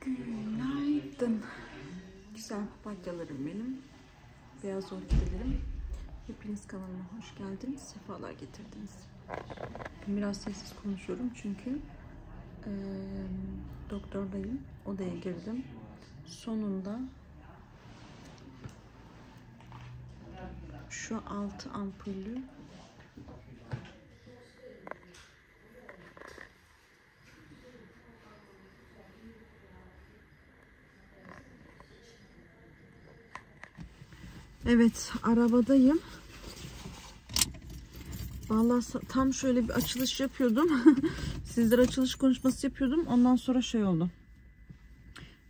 Günaydın. Güzel papatyalarım benim. Beyaz orkidelerim. Hepiniz kanalıma hoş geldiniz. Sefalar getirdiniz. Biraz sessiz konuşuyorum çünkü eee doktordayım. Odaya girdim. Sonunda şu altı ampullü Evet, arabadayım. Vallahi tam şöyle bir açılış yapıyordum. Sizlere açılış konuşması yapıyordum. Ondan sonra şey oldu.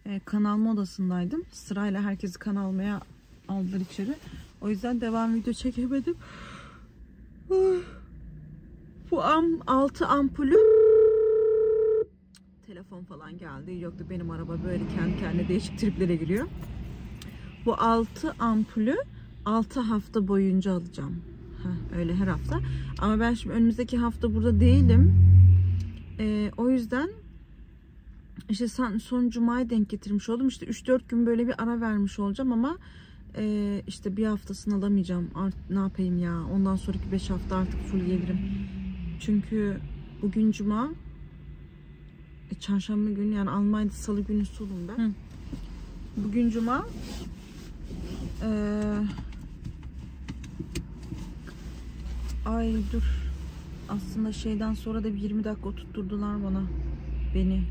Ee, kan alma odasındaydım. Sırayla herkesi kan almaya aldılar içeri. O yüzden devam video çekemedim. Bu am, altı ampulü telefon falan geldi. Yoktu benim araba böyle kendi kendine değişik triplere giriyor. Bu 6 ampulü 6 hafta boyunca alacağım. Heh, öyle her hafta. Ama ben şimdi önümüzdeki hafta burada değilim. Ee, o yüzden işte son, cumayı denk getirmiş oldum. İşte 3-4 gün böyle bir ara vermiş olacağım ama e, işte bir haftasını alamayacağım. Art, ne yapayım ya? Ondan sonraki 5 hafta artık full gelirim. Çünkü bugün cuma e, çarşamba günü yani Almanya'da salı günü sulum ben. Bugün cuma ee, ay dur. Aslında şeyden sonra da bir 20 dakika oturtturdular bana. Beni.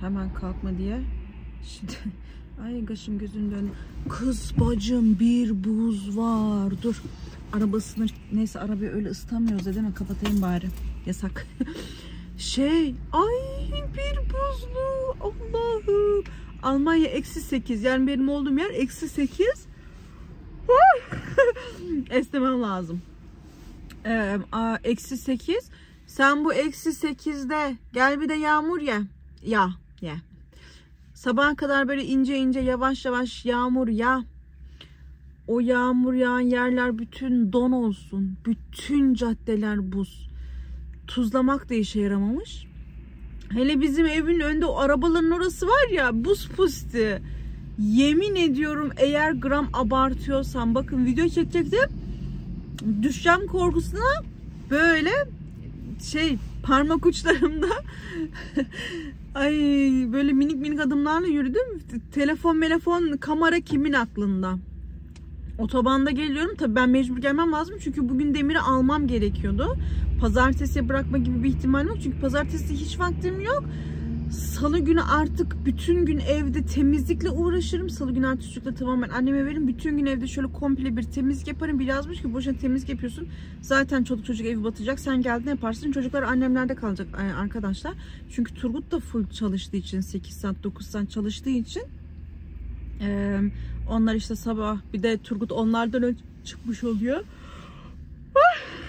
Hemen kalkma diye. Şimdi ay kaşım gözüm döndü. Kız bacım bir buz var. Dur. Arabasını neyse arabayı öyle ısıtamıyoruz değil mi? Kapatayım bari. Yasak. şey ay bir buzlu Allah'ım. Almanya eksi 8. Yani benim olduğum yer eksi 8. Esnemem lazım. Ee, eksi 8. Sen bu eksi 8'de gel bir de yağmur ye. Ya ye. Sabaha kadar böyle ince ince yavaş yavaş yağmur ya. O yağmur yağan yerler bütün don olsun. Bütün caddeler buz. Tuzlamak da işe yaramamış. Hele bizim evin önünde o arabaların orası var ya buz pusti. Yemin ediyorum eğer gram abartıyorsam bakın video çekecektim. Düşeceğim korkusuna böyle şey parmak uçlarımda ay böyle minik minik adımlarla yürüdüm. Telefon telefon kamera kimin aklında? Otobanda geliyorum. Tabii ben mecbur gelmem lazım. Çünkü bugün demiri almam gerekiyordu. Pazartesiye bırakma gibi bir ihtimal yok. Çünkü pazartesi hiç vaktim yok. Salı günü artık bütün gün evde temizlikle uğraşırım. Salı günü artık çocukla tamamen anneme veririm. Bütün gün evde şöyle komple bir temizlik yaparım. Bir yazmış ki boşuna temizlik yapıyorsun. Zaten çoluk çocuk evi batacak. Sen geldin yaparsın. Çocuklar annemlerde kalacak e, arkadaşlar. Çünkü Turgut da full çalıştığı için 8 saat 9 saat çalıştığı için ee, onlar işte sabah bir de Turgut onlardan önce çıkmış oluyor.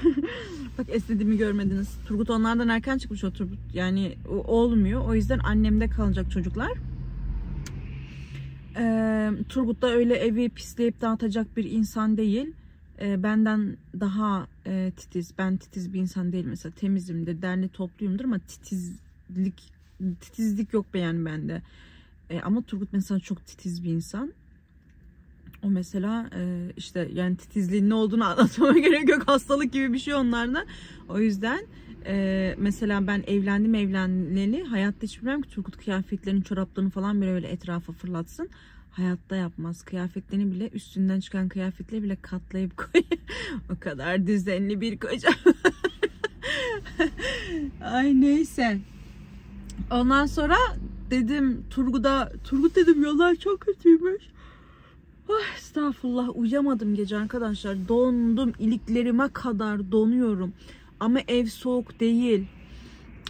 Bak esnediğimi görmediniz. Turgut onlardan erken çıkmış o Turgut. Yani olmuyor. O yüzden annemde kalacak çocuklar. Ee, Turgut da öyle evi pisleyip dağıtacak bir insan değil. Ee, benden daha e, titiz. Ben titiz bir insan değilim. Mesela temizimdir, derli topluyumdur ama titizlik titizlik yok beğen bende. E, ama Turgut mesela çok titiz bir insan. O mesela e, işte yani titizliğin ne olduğunu anlatmama gerek yok. Hastalık gibi bir şey onlarda. O yüzden e, mesela ben evlendim evleneli hayatta hiç bilmem ki Turgut kıyafetlerini çoraplarını falan böyle öyle etrafa fırlatsın. Hayatta yapmaz. Kıyafetlerini bile üstünden çıkan kıyafetleri bile katlayıp koyuyor. o kadar düzenli bir koca. Ay neyse. Ondan sonra dedim Turgut'a Turgut dedim yollar çok kötüymüş. Ah, estağfurullah uyuyamadım gece arkadaşlar. Dondum iliklerime kadar donuyorum. Ama ev soğuk değil.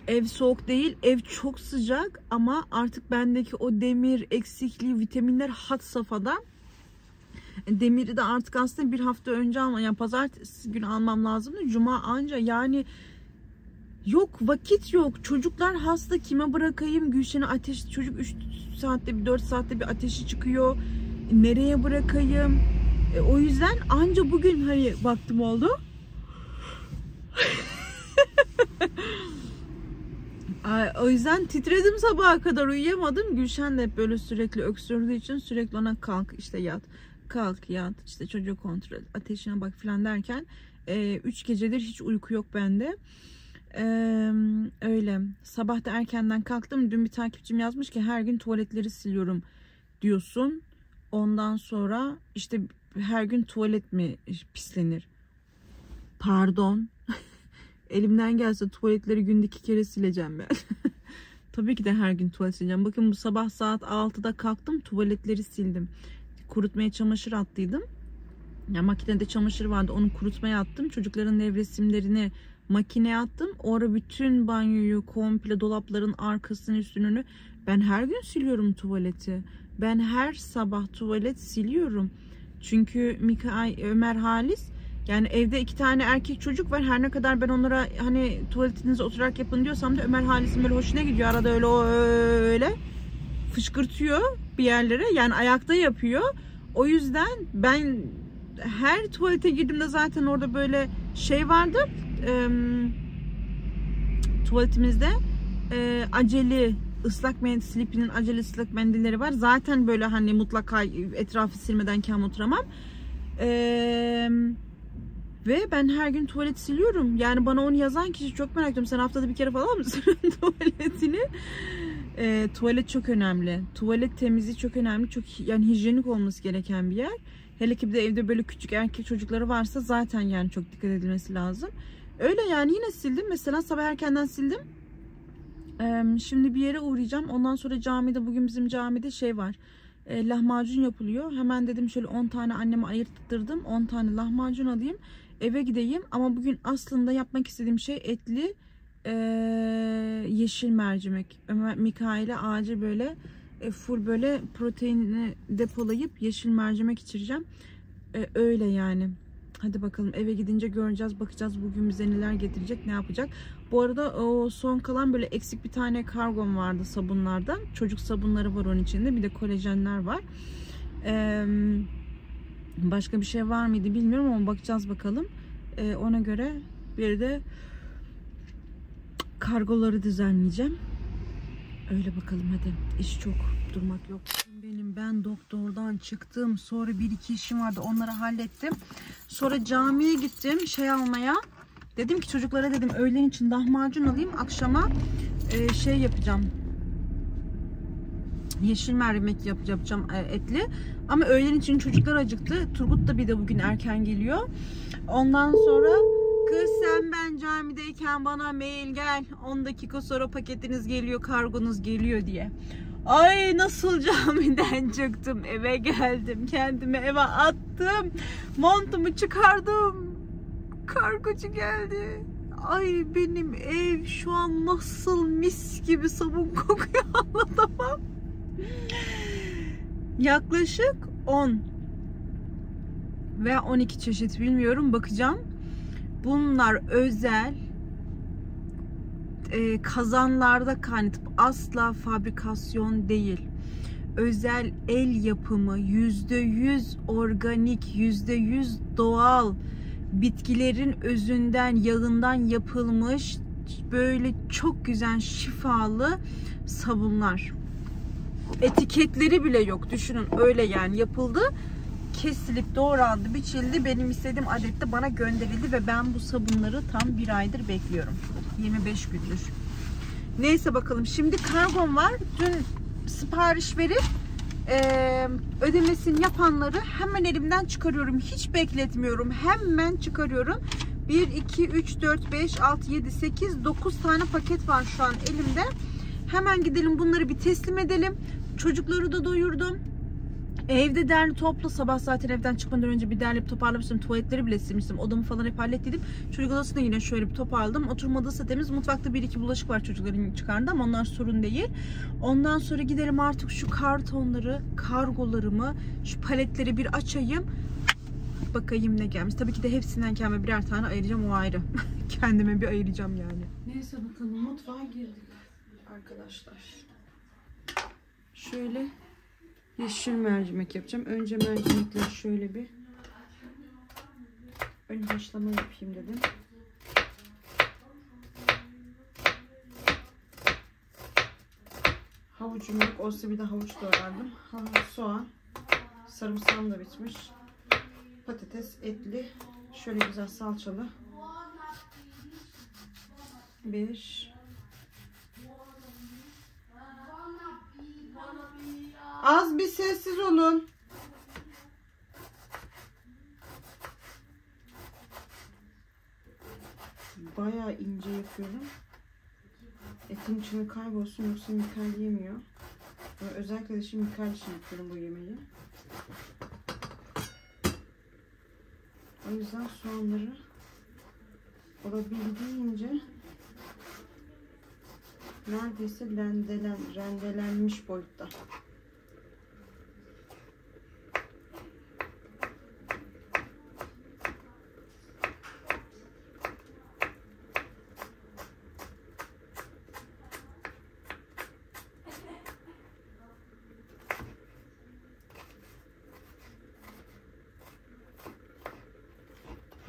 Ev soğuk değil. Ev çok sıcak ama artık bendeki o demir eksikliği, vitaminler hat safhada. Demiri de artık aslında bir hafta önce almam. Yani pazartesi günü almam lazımdı. Cuma anca yani Yok vakit yok. Çocuklar hasta kime bırakayım? Gülşen'e ateş çocuk 3 saatte bir 4 saatte bir ateşi çıkıyor. Nereye bırakayım? E, o yüzden anca bugün hani baktım oldu. O yüzden titredim sabaha kadar uyuyamadım. Gülşen de hep böyle sürekli öksürdüğü için sürekli ona kalk işte yat. Kalk yat işte çocuğu kontrol et. Ateşine bak falan derken 3 e, üç gecedir hiç uyku yok bende. Ee, öyle. Sabah da erkenden kalktım. Dün bir takipçim yazmış ki her gün tuvaletleri siliyorum diyorsun. Ondan sonra işte her gün tuvalet mi pislenir? Pardon. Elimden gelse tuvaletleri günde iki kere sileceğim ben. Tabii ki de her gün tuvalet sileceğim. Bakın bu sabah saat 6'da kalktım tuvaletleri sildim. Kurutmaya çamaşır attıydım. Ya makinede çamaşır vardı onu kurutmaya attım. Çocukların nevresimlerini makineye attım. Orada bütün banyoyu komple dolapların arkasını üstünü ben her gün siliyorum tuvaleti. Ben her sabah tuvalet siliyorum. Çünkü Mikaay, Ömer Halis yani evde iki tane erkek çocuk var. Her ne kadar ben onlara hani tuvaletinize oturarak yapın diyorsam da Ömer Halis'in böyle hoşuna gidiyor. Arada öyle öyle fışkırtıyor bir yerlere. Yani ayakta yapıyor. O yüzden ben her tuvalete girdiğimde zaten orada böyle şey vardır. E, tuvaletimizde e, aceli ıslak mendil, Sleepy'nin acele ıslak mendilleri var. Zaten böyle hani mutlaka etrafı silmeden kam oturamam. Eee ve ben her gün tuvalet siliyorum. Yani bana onu yazan kişi çok merak ediyorum. Sen haftada bir kere falan mı siliyorsun tuvaletini? E, tuvalet çok önemli. Tuvalet temizliği çok önemli. Çok yani hijyenik olması gereken bir yer. Hele ki bir de evde böyle küçük erkek çocukları varsa zaten yani çok dikkat edilmesi lazım. Öyle yani yine sildim. Mesela sabah erkenden sildim. Şimdi bir yere uğrayacağım. Ondan sonra camide bugün bizim camide şey var. E, lahmacun yapılıyor. Hemen dedim şöyle 10 tane anneme ayırttırdım. 10 tane lahmacun alayım eve gideyim. Ama bugün aslında yapmak istediğim şey etli e, yeşil mercimek. Mikail'e acil böyle e, full böyle proteinini depolayıp yeşil mercimek içireceğim. Öyle yani. Hadi bakalım eve gidince göreceğiz, bakacağız bugün bize neler getirecek, ne yapacak. Bu arada o son kalan böyle eksik bir tane kargom vardı sabunlarda. Çocuk sabunları var onun içinde. Bir de kolajenler var. Eee Başka bir şey var mıydı bilmiyorum ama bakacağız bakalım. Ee, ona göre bir de kargoları düzenleyeceğim. Öyle bakalım hadi. İş çok. Durmak yok. Benim ben doktordan çıktım. Sonra bir iki işim vardı. Onları hallettim. Sonra camiye gittim şey almaya. Dedim ki çocuklara dedim öğlen için lahmacun alayım. Akşama e, şey yapacağım yeşil mercimek yap, yapacağım e, etli. Ama öğlen için çocuklar acıktı. Turgut da bir de bugün erken geliyor. Ondan sonra kız sen ben camideyken bana mail gel. 10 dakika sonra paketiniz geliyor, kargonuz geliyor diye. Ay nasıl camiden çıktım eve geldim kendimi eve attım montumu çıkardım kargocu geldi ay benim ev şu an nasıl mis gibi sabun kokuyor anlatamam Yaklaşık 10 veya 12 çeşit bilmiyorum bakacağım. Bunlar özel e, kazanlarda kaynatıp asla fabrikasyon değil. Özel el yapımı, %100 organik, %100 doğal bitkilerin özünden, yağından yapılmış böyle çok güzel şifalı sabunlar etiketleri bile yok. Düşünün öyle yani yapıldı. Kesilip doğrandı, biçildi. Benim istediğim adette bana gönderildi ve ben bu sabunları tam bir aydır bekliyorum. 25 gündür. Neyse bakalım. Şimdi kargom var. Dün sipariş verip e, ödemesini yapanları hemen elimden çıkarıyorum. Hiç bekletmiyorum. Hemen çıkarıyorum. 1, 2, 3, 4, 5, 6, 7, 8, 9 tane paket var şu an elimde. Hemen gidelim bunları bir teslim edelim. Çocukları da doyurdum. Evde derli topla sabah zaten evden çıkmadan önce bir derleyip toparlamıştım. Tuvaletleri bile silmiştim. Odamı falan hep hallettiydim. Çocuk odasında yine şöyle bir toparladım. Oturma odası temiz. Mutfakta bir iki bulaşık var çocukların çıkardı ama onlar sorun değil. Ondan sonra gidelim artık şu kartonları, kargolarımı, şu paletleri bir açayım. Bakayım ne gelmiş. Tabii ki de hepsinden kendime birer tane ayıracağım o ayrı. Kendime bir ayıracağım yani. Neyse bakalım mutfağa girdik arkadaşlar. Şöyle yeşil mercimek yapacağım. Önce mercimekleri şöyle bir ön haşlama yapayım dedim. Havucum yok. Olsa bir de havuç doğrardım. Havuç, soğan. Sarımsağım da bitmiş. Patates etli. Şöyle güzel salçalı. Bir. Az bir sessiz olun. Bayağı ince yapıyorum. Etin içine kaybolsun yoksa Mikael yemiyor. Ve özellikle de şimdi Mikael için yapıyorum bu yemeği. O yüzden soğanları olabildiğince neredeyse rendelen, rendelenmiş boyutta.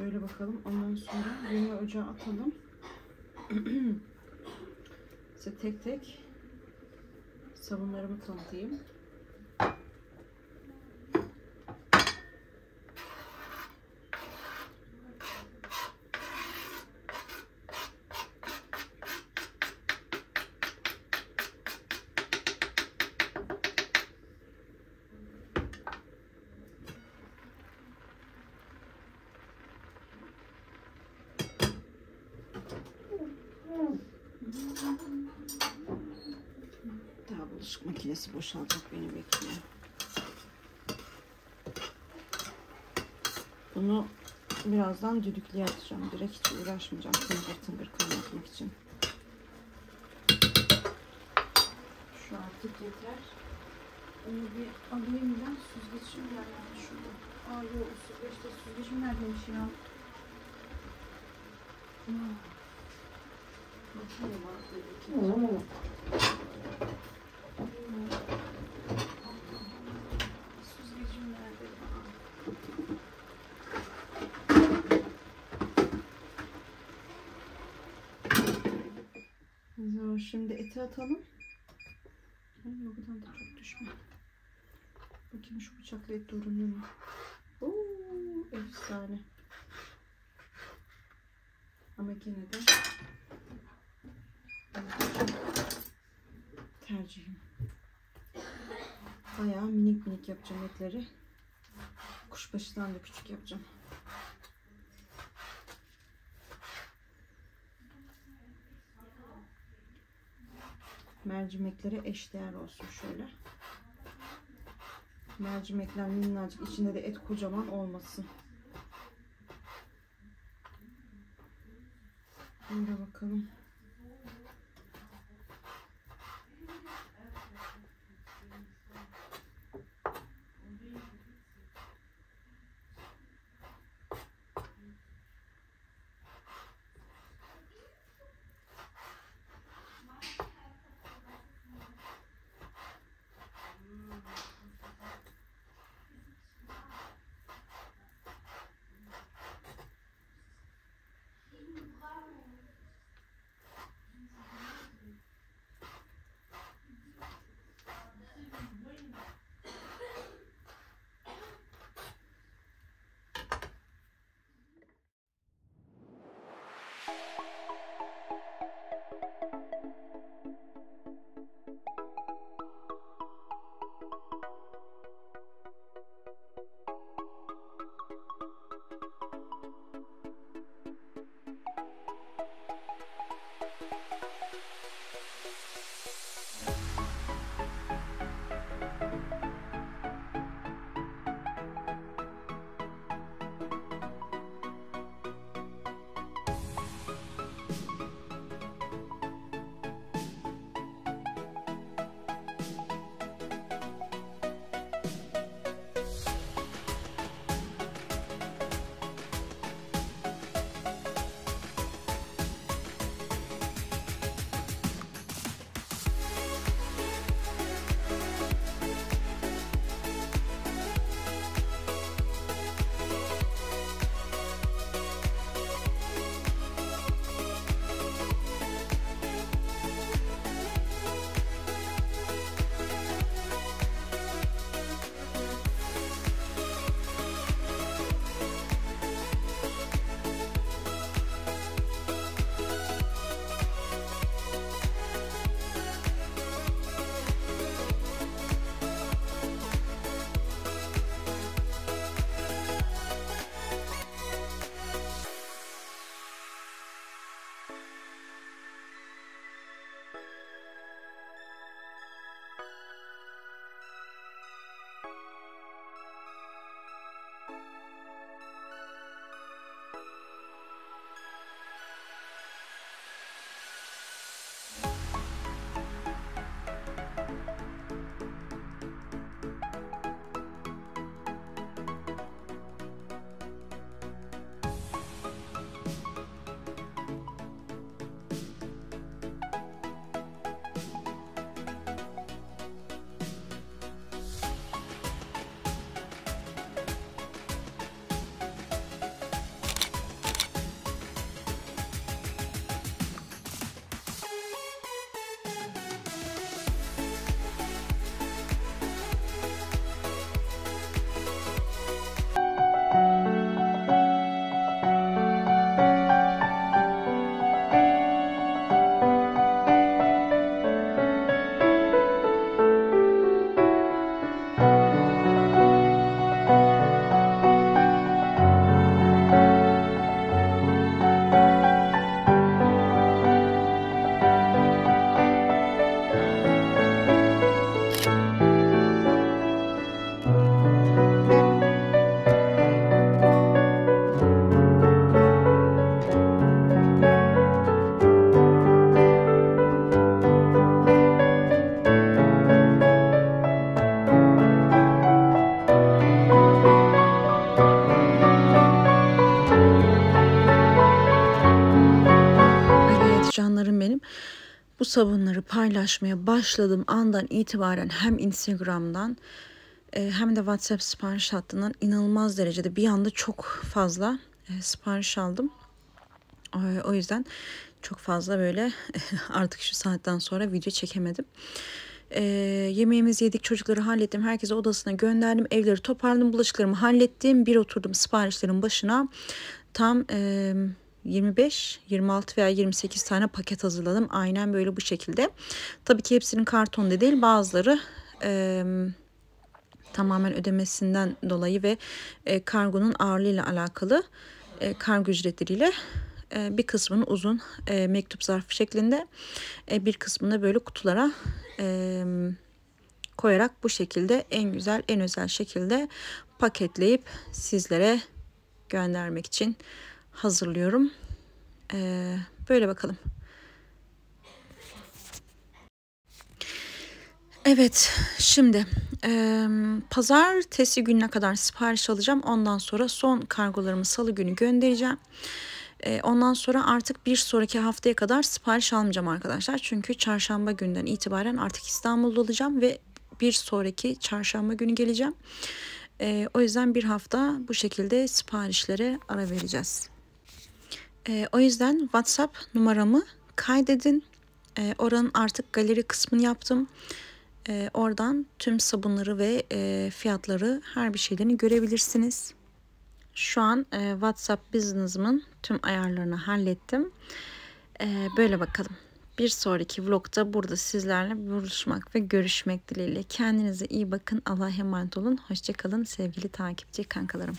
Böyle bakalım. Ondan sonra yemeği ocağa atalım. Size tek tek sabunlarımı tanıtayım. Makinesi boşalacak beni bekliyor. Bunu birazdan düdüklüye atacağım. Direkt hiç uğraşmayacağım tıngır tıngır kaynatmak için. Şu artık yeter. Onu bir alayım ben. Süzgeçim nerede şurada? Aa yok süzgeçte süzgeçim neredeymiş ya? Bakayım artık. Süzgecim nerede ya? Zo, Şimdi eti atalım. Buradan da çok düşme. Bakayım şu bıçakla et doğranıyor mu? Oo, efsane. Ama gene de tercihim. Bayağı minik minik yapacağım etleri. Kuşbaşından da küçük yapacağım. Mercimeklere eşdeğer olsun şöyle. Mercimekler minnacık içinde de et kocaman olmasın. Böyle bakalım. Sabunları paylaşmaya başladığım andan itibaren hem Instagram'dan e, hem de WhatsApp sipariş hattından inanılmaz derecede bir anda çok fazla e, sipariş aldım. O yüzden çok fazla böyle artık şu saatten sonra video çekemedim. E, yemeğimizi yedik, çocukları hallettim. Herkese odasına gönderdim. Evleri toparladım, bulaşıklarımı hallettim. Bir oturdum siparişlerin başına. Tam e, 25, 26 veya 28 tane paket hazırladım. Aynen böyle bu şekilde. Tabii ki hepsinin karton değil. Bazıları e, tamamen ödemesinden dolayı ve e, kargonun ağırlığıyla alakalı e, kargo ücretleriyle e, bir kısmını uzun e, mektup zarfı şeklinde e, bir kısmını böyle kutulara e, koyarak bu şekilde en güzel en özel şekilde paketleyip sizlere göndermek için hazırlıyorum. Ee, böyle bakalım. Evet şimdi e, pazartesi gününe kadar sipariş alacağım. Ondan sonra son kargolarımı salı günü göndereceğim. E, ondan sonra artık bir sonraki haftaya kadar sipariş almayacağım arkadaşlar. Çünkü çarşamba günden itibaren artık İstanbul'da olacağım ve bir sonraki çarşamba günü geleceğim. E, o yüzden bir hafta bu şekilde siparişlere ara vereceğiz. E, o yüzden WhatsApp numaramı kaydedin. E, oranın artık galeri kısmını yaptım. E, oradan tüm sabunları ve e, fiyatları her bir şeylerini görebilirsiniz. Şu an e, WhatsApp Business'ımın tüm ayarlarını hallettim. E, böyle bakalım. Bir sonraki vlogda burada sizlerle buluşmak ve görüşmek dileğiyle. Kendinize iyi bakın. Allah'a emanet olun. Hoşçakalın sevgili takipçi kankalarım.